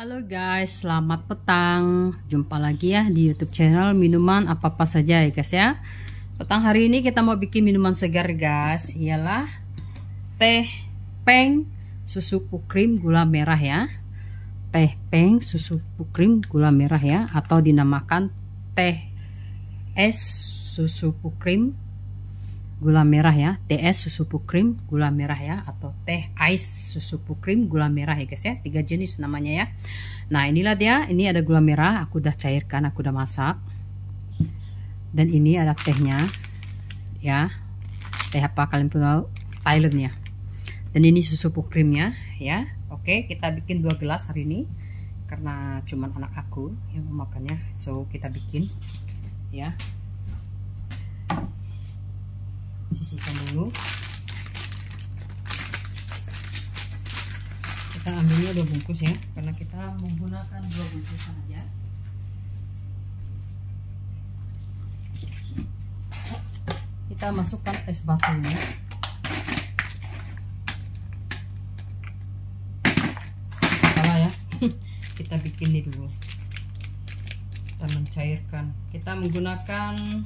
Halo guys, selamat petang. Jumpa lagi ya di YouTube channel minuman apa-apa saja ya guys ya. Petang hari ini kita mau bikin minuman segar guys. Ialah teh peng susu krim gula merah ya. Teh peng susu krim gula merah ya atau dinamakan teh es susu krim gula merah ya. TS susu krim gula merah ya. Atau teh ice susu krim gula merah ya guys ya. Tiga jenis namanya ya. Nah inilah dia. Ini ada gula merah. Aku udah cairkan aku udah masak. Dan ini ada tehnya ya. Teh apa kalian tahu? Thailand ya dan ini susu krimnya ya. Oke kita bikin dua gelas hari ini. Karena cuman anak aku yang mau makannya so kita bikin ya sisihkan dulu kita ambilnya dua bungkus ya karena kita menggunakan dua bungkus saja. Kita masukkan es batunya. Salah ya? Kita bikin ini dulu. Kita mencairkan. Kita menggunakan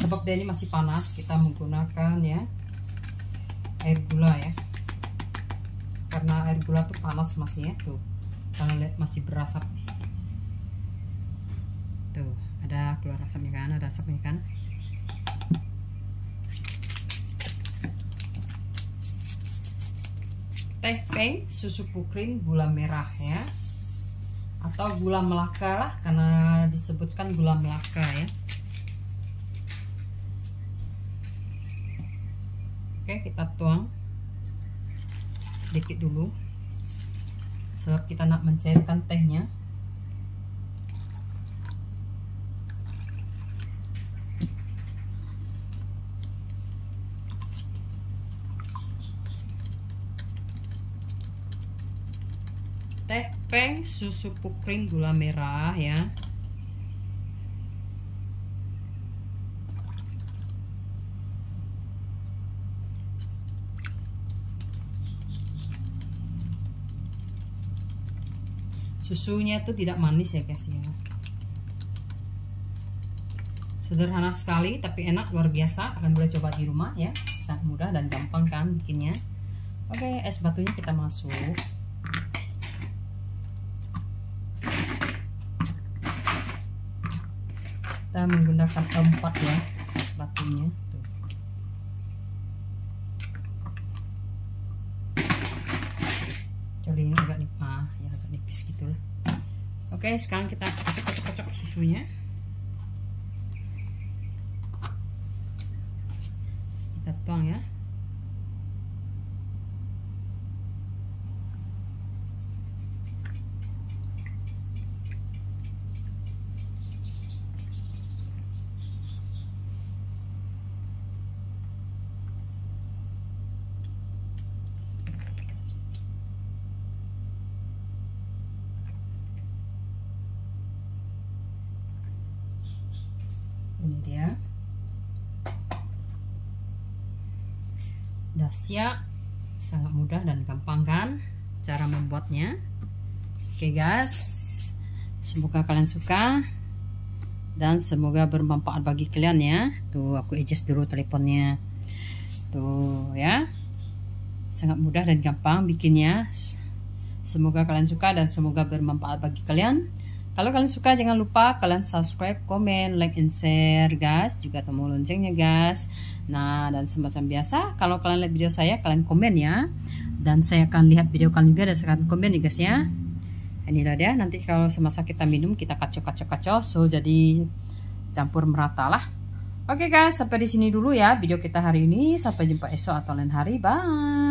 sebab dia ini masih panas kita menggunakan ya air gula ya karena air gula tuh panas masih ya tuh. Kalian lihat masih berasap. Tuh ada keluar asapnya kan ada asapnya kan. Teh peng susu krim gula merah ya. Atau gula melaka lah karena disebutkan gula melaka ya. Oke, kita tuang sedikit dulu. Sebab kita nak mencairkan tehnya. Teh peng susu pukring gula merah ya. Susunya tuh tidak manis ya guys ya. Sederhana sekali tapi enak luar biasa. Akan boleh coba di rumah ya. Sangat mudah dan gampang kan bikinnya. Oke es batunya kita masuk. Kita menggunakan empat ya es batunya. Jadi ini nipis gitu lah oke sekarang kita kocok-kocok susunya kita tuang ya ini dia udah siap sangat mudah dan gampang kan cara membuatnya. Oke guys. Semoga kalian suka dan semoga bermanfaat bagi kalian ya. Tuh aku adjust dulu teleponnya. Tuh ya. Sangat mudah dan gampang bikinnya. Semoga kalian suka dan semoga bermanfaat bagi kalian kalau kalian suka jangan lupa kalian subscribe, komen, like, and share guys. Juga tombol loncengnya guys. Nah dan semacam biasa kalau kalian lihat video saya kalian komen ya. Dan saya akan lihat video kalian juga dan saya akan komen ya guys ya. Inilah dia nanti kalau semasa kita minum kita kacau-kacau-kacau. So jadi campur merata lah. Oke guys sampai di sini dulu ya video kita hari ini. Sampai jumpa esok atau lain hari. Bye.